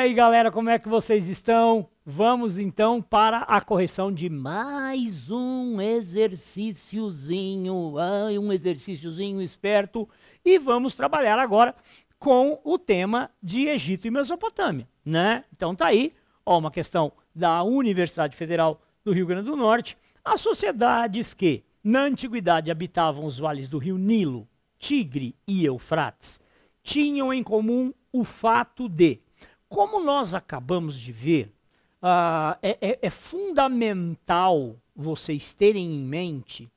aí, galera, como é que vocês estão? Vamos então para a correção de mais um exercíciozinho, um exercíciozinho esperto, e vamos trabalhar agora com o tema de Egito e Mesopotâmia, né? Então tá aí, ó, uma questão da Universidade Federal do Rio Grande do Norte, as sociedades que na antiguidade habitavam os vales do rio Nilo, Tigre e Eufrates, tinham em comum o fato de, como nós acabamos de ver, uh, é, é, é fundamental vocês terem em mente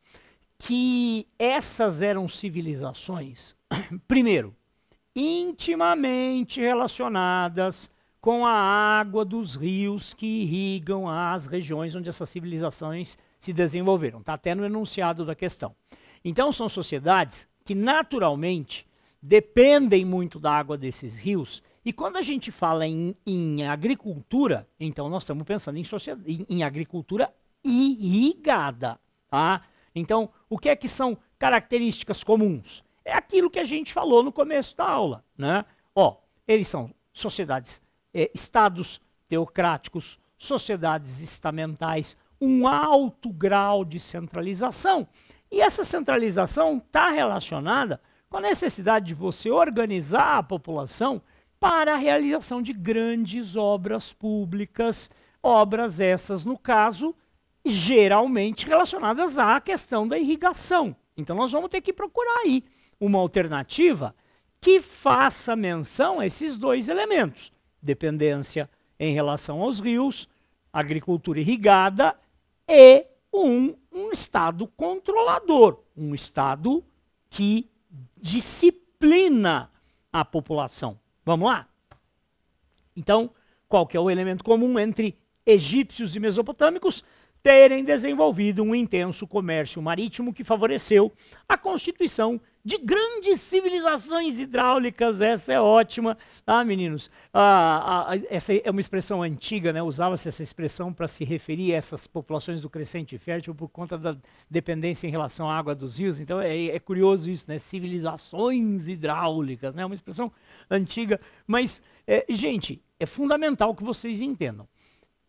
que essas eram civilizações, primeiro, intimamente relacionadas com a água dos rios que irrigam as regiões onde essas civilizações se desenvolveram. Está até no enunciado da questão. Então, são sociedades que naturalmente dependem muito da água desses rios. E quando a gente fala em, em agricultura, então nós estamos pensando em, em, em agricultura irrigada. Tá? Então, o que é que são características comuns? É aquilo que a gente falou no começo da aula. Né? Ó, eles são sociedades é, estados teocráticos, sociedades estamentais, um alto grau de centralização. E essa centralização está relacionada com a necessidade de você organizar a população para a realização de grandes obras públicas, obras essas, no caso, geralmente relacionadas à questão da irrigação. Então nós vamos ter que procurar aí uma alternativa que faça menção a esses dois elementos dependência em relação aos rios, agricultura irrigada e um, um Estado controlador, um Estado que disciplina a população. Vamos lá? Então, qual que é o elemento comum entre egípcios e mesopotâmicos? Terem desenvolvido um intenso comércio marítimo que favoreceu a constituição de grandes civilizações hidráulicas. Essa é ótima, tá, meninos? Ah, ah, essa é uma expressão antiga, né? Usava-se essa expressão para se referir a essas populações do crescente fértil por conta da dependência em relação à água dos rios. Então é, é curioso isso, né? Civilizações hidráulicas, né? Uma expressão antiga, mas é, gente, é fundamental que vocês entendam.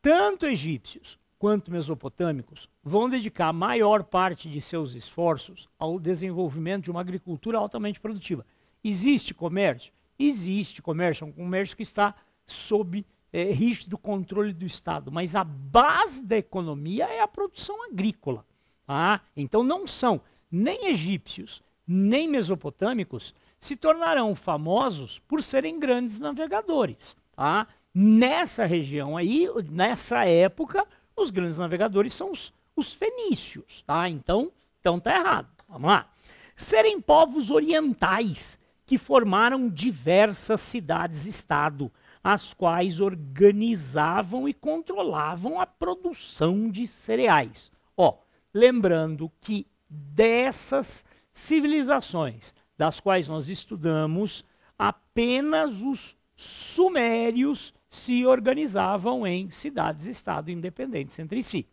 Tanto egípcios quanto mesopotâmicos vão dedicar a maior parte de seus esforços ao desenvolvimento de uma agricultura altamente produtiva. Existe comércio? Existe comércio, é um comércio que está sob é, rígido controle do Estado, mas a base da economia é a produção agrícola. Tá? Então não são nem egípcios, nem mesopotâmicos se tornarão famosos por serem grandes navegadores. Tá? Nessa região aí, nessa época, os grandes navegadores são os, os fenícios, tá? Então, então tá errado. Vamos lá. Serem povos orientais que formaram diversas cidades-estado, as quais organizavam e controlavam a produção de cereais. Ó, lembrando que dessas civilizações das quais nós estudamos, apenas os sumérios se organizavam em cidades-estado independentes entre si.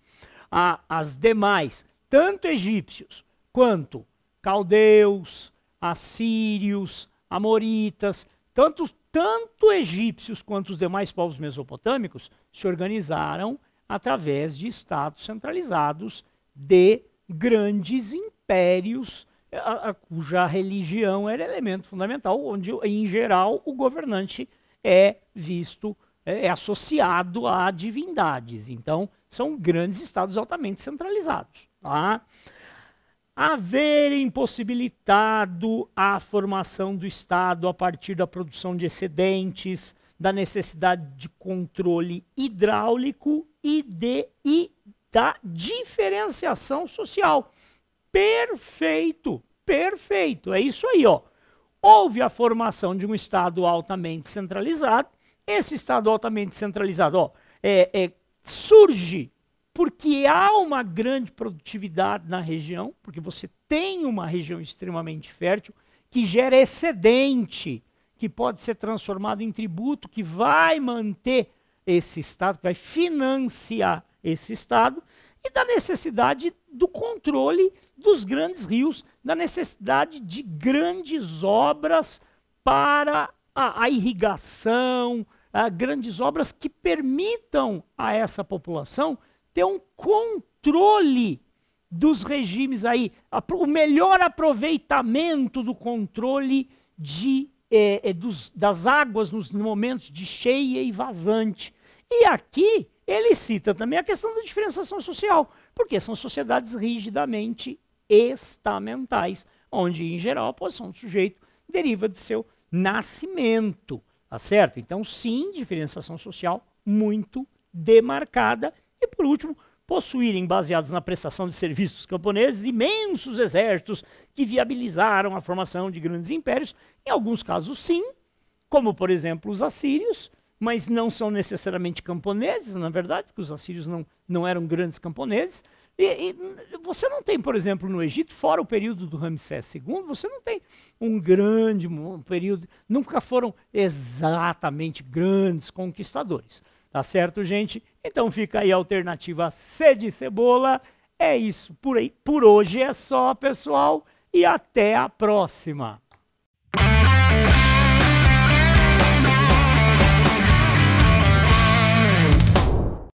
as demais, tanto egípcios quanto caldeus, assírios, amoritas, tanto, tanto egípcios quanto os demais povos mesopotâmicos se organizaram através de estados centralizados de grandes impérios, a, a, cuja religião era elemento fundamental, onde, em geral, o governante é visto é, é associado a divindades. Então, são grandes estados altamente centralizados. Tá? Haver impossibilitado a formação do Estado a partir da produção de excedentes, da necessidade de controle hidráulico e, de, e da diferenciação social. Perfeito, perfeito. É isso aí, ó. Houve a formação de um Estado altamente centralizado, esse Estado altamente centralizado ó, é, é, surge porque há uma grande produtividade na região, porque você tem uma região extremamente fértil, que gera excedente, que pode ser transformado em tributo, que vai manter esse Estado, que vai financiar esse Estado, e da necessidade do controle dos grandes rios, da necessidade de grandes obras para a, a irrigação, ah, grandes obras que permitam a essa população ter um controle dos regimes aí, o melhor aproveitamento do controle de, é, é, dos, das águas nos momentos de cheia e vazante. E aqui ele cita também a questão da diferenciação social, porque são sociedades rigidamente estamentais, onde, em geral, a posição do sujeito deriva de seu nascimento, tá certo? Então, sim, diferenciação social muito demarcada. E, por último, possuírem, baseados na prestação de serviços camponeses, imensos exércitos que viabilizaram a formação de grandes impérios, em alguns casos sim, como por exemplo os assírios, mas não são necessariamente camponeses, na verdade, porque os assírios não, não eram grandes camponeses. E, e, você não tem, por exemplo, no Egito, fora o período do Ramsés II, você não tem um grande um período, nunca foram exatamente grandes conquistadores. Tá certo, gente? Então fica aí a alternativa C de cebola. É isso por aí. Por hoje é só, pessoal, e até a próxima.